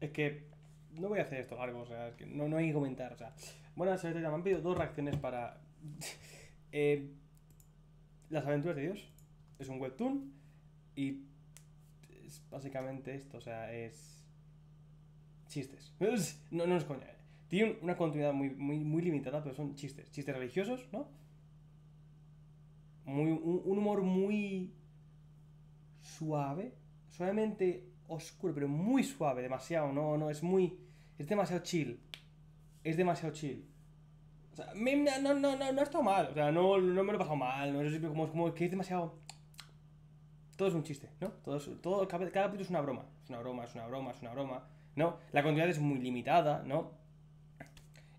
Es que no voy a hacer esto largo, o sea, es que no, no hay que comentar, o sea. Bueno, se me han pedido dos reacciones para. eh, Las aventuras de Dios. Es un webtoon. Y es básicamente esto, o sea, es. Chistes. No, no es coña. eh. Tiene una continuidad muy, muy, muy limitada, pero son chistes. Chistes religiosos, ¿no? Muy, un humor muy suave. Suavemente oscuro, pero muy suave, demasiado, no, no, es muy. Es demasiado chill. Es demasiado chill. O sea, no, no, no, no, ha estado mal. O sea, no, no me lo he pasado mal. No es como, como que es demasiado. Todo es un chiste, ¿no? Todo, todo cada, cada capítulo es una broma. Es una broma, es una broma, es una broma. ¿No? La continuidad es muy limitada, ¿no?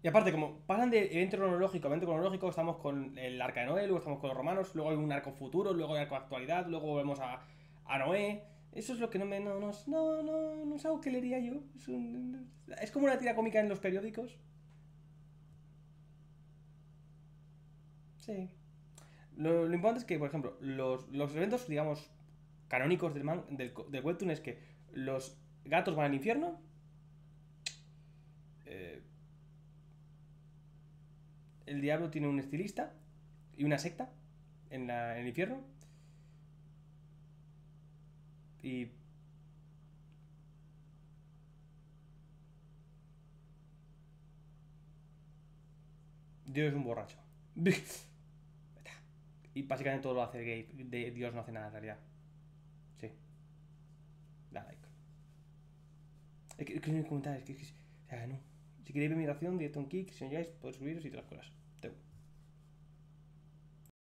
Y aparte, como pasan de evento cronológico a evento cronológico, estamos con el arca de Noé, luego estamos con los romanos, luego hay un arco futuro, luego hay arco de actualidad, luego volvemos a, a Noé. Eso es lo que no me. No, no, no, no, no es algo que leería yo. Es, un- es como una tira cómica en los periódicos. Sí. Lo, importante es que, por ejemplo, los, los eventos, digamos, canónicos del, man- del, del webtoon es que los gatos van al infierno. eh, el diablo tiene un estilista y una secta en, la- en el infierno. Y. Dios es un borracho. Y básicamente todo lo hace gay. De Dios no hace nada en realidad. Sí. Da like. Es que, es no hay comentarios. Que, o sea, no. Si queréis ver mi reacción, directo en Kick, si no llegáis, podéis subiros y todas las cosas.